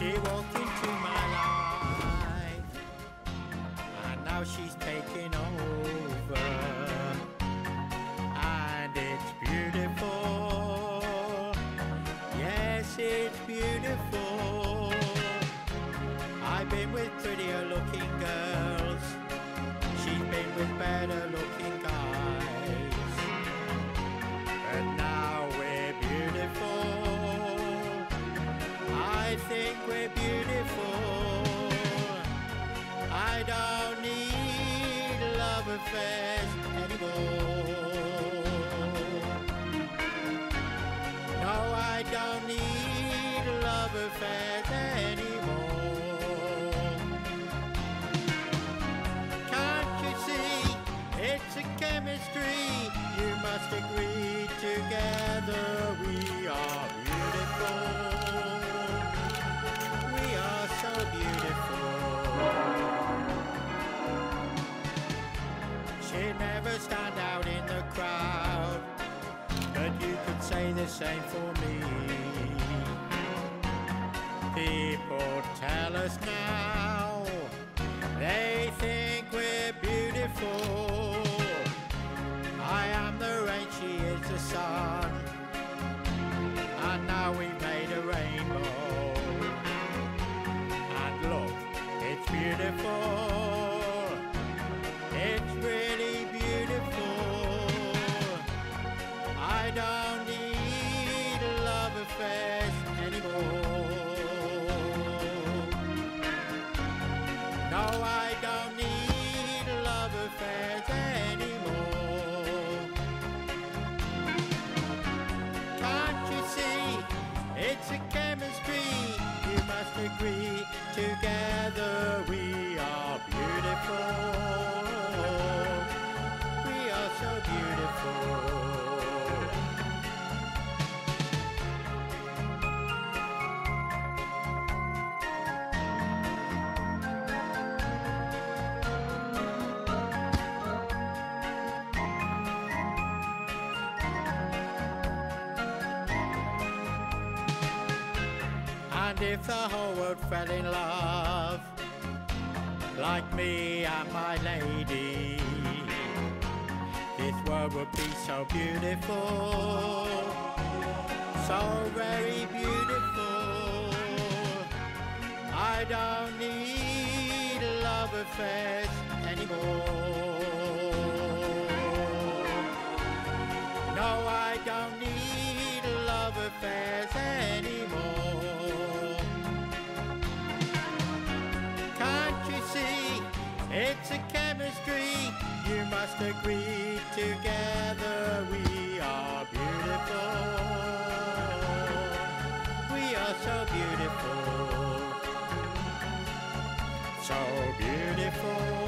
She walked into my life, and now she's taking over, and it's beautiful. Yes, it's beautiful. I've been with prettier looking girls, she's been with better looking guys, but now we're beautiful. I think we're beautiful. I don't need love affairs anymore. No, I don't need love affairs anymore. Can't you see it's a chemistry? You must agree together we say the same for me. People tell us And if the whole world fell in love, like me and my lady, this world would be so beautiful, so very beautiful. I don't need love affairs anymore. No, I don't need love affairs It's a chemistry. You must agree together. We are beautiful. We are so beautiful. So beautiful.